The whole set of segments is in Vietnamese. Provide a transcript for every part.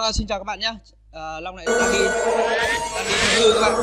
Vâng, xin chào các bạn nhé. À, Long này đang đi đang đi thùng ngư các bạn.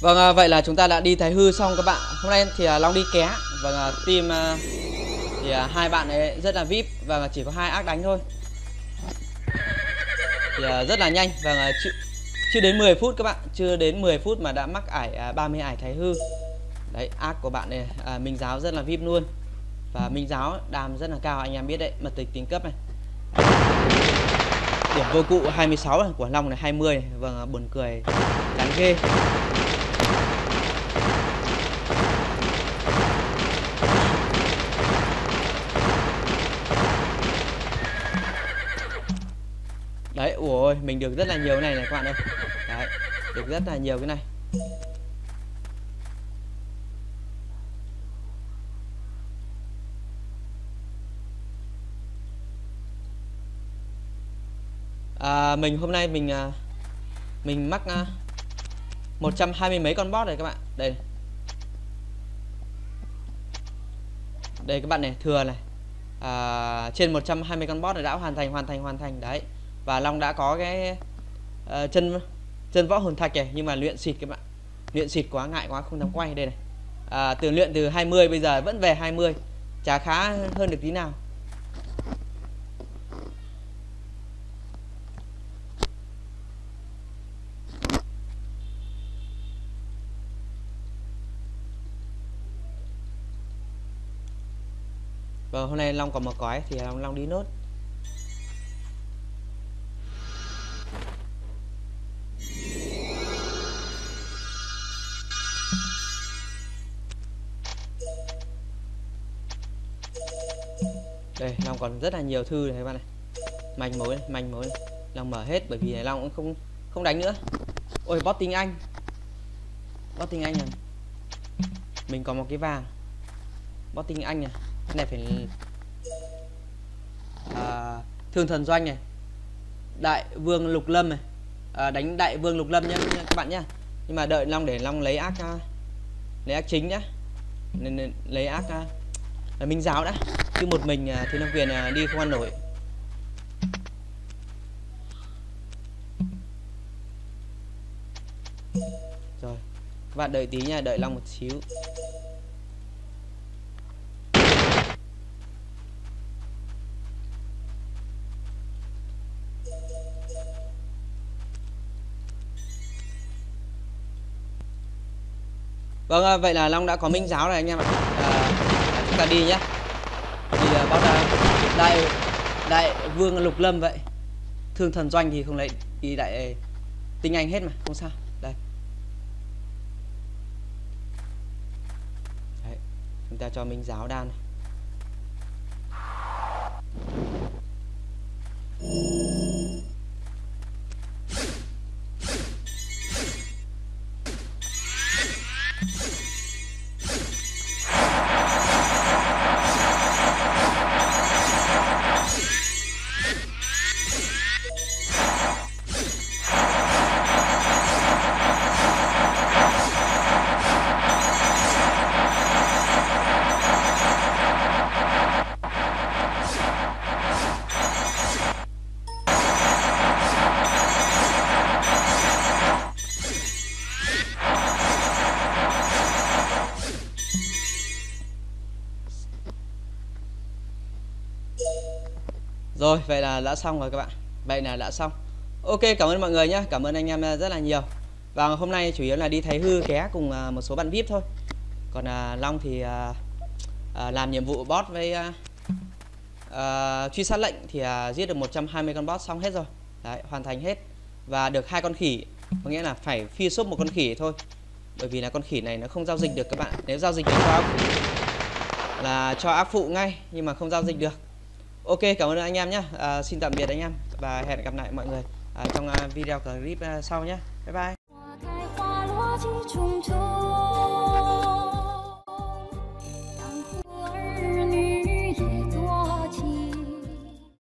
Vâng, à, vậy là chúng ta đã đi Thái Hư xong các bạn. Hôm nay thì à, Long đi ké. Vâng, à, team à, thì à, hai bạn ấy rất là vip và chỉ có hai ác đánh thôi. Thì à, rất là nhanh và chưa, chưa đến 10 phút các bạn, chưa đến 10 phút mà đã mắc ải 30 ải Thái Hư. Đấy, ác của bạn này à, Minh giáo rất là vip luôn. Và Minh giáo đam rất là cao anh em biết đấy, mật tịch tính cấp này. Điểm vô cụ 26 này, của Long này 20 này. Vâng, buồn cười đáng ghê. Mình được rất là nhiều cái này này các bạn ơi. Đấy được rất là nhiều cái này. À, mình hôm nay mình à, mình mắc à, 120 mấy con boss này các bạn. Đây đây các bạn này thừa này. À, trên 120 con boss này đã hoàn thành hoàn thành hoàn thành. Đấy và Long đã có cái uh, chân chân võ hồn thạch này nhưng mà luyện xịt các bạn. Luyện xịt quá ngại quá không dám quay đây này. À, từ luyện từ 20 bây giờ vẫn về 20 chả khá hơn được tí nào. Và hôm nay Long còn một cõi thì Long, Long đi nốt. Còn rất là nhiều thư này các bạn này. Manh mối này, manh mối này. long mở hết bởi vì này long cũng không không đánh nữa. Ôi bot tinh anh. Bot tinh anh này mình có một cái vàng. Bot tinh anh này. Cái này phải à, thương thần doanh này. Đại vương lục lâm này. À, đánh đại vương lục lâm nhé các bạn nhá. Nhưng mà đợi long để long lấy ác à, lấy ác chính nhá. Nên lấy ác à, là minh giáo đã chứ một mình à, thì long quyền à, đi không ăn nổi rồi các bạn đợi tí nha đợi long một xíu Vâng, à, vậy là Long đã có minh giáo rồi anh em ạ. À, chúng ta đi nhé. Thì là đại đại vương lục lâm vậy. Thương thần doanh thì không lấy đi đại tinh anh hết mà, không sao. Đây. Đấy, chúng ta cho minh giáo đan này. Rồi, vậy là đã xong rồi các bạn. Vậy là đã xong. Ok, cảm ơn mọi người nhé. Cảm ơn anh em à, rất là nhiều. Và hôm nay chủ yếu là đi thấy hư ké cùng à, một số bạn VIP thôi. Còn à, Long thì à, à, làm nhiệm vụ boss với à, à, truy sát lệnh thì à, giết được 120 con boss xong hết rồi. Đấy, hoàn thành hết. Và được hai con khỉ. Có nghĩa là phải phi xúc một con khỉ thôi. Bởi vì là con khỉ này nó không giao dịch được các bạn. Nếu giao dịch được cho là cho ác phụ ngay nhưng mà không giao dịch được ok cảm ơn anh em nhé. À, xin tạm biệt anh em và hẹn gặp lại mọi người à, trong à, video clip à, sau nhé. Bye bye.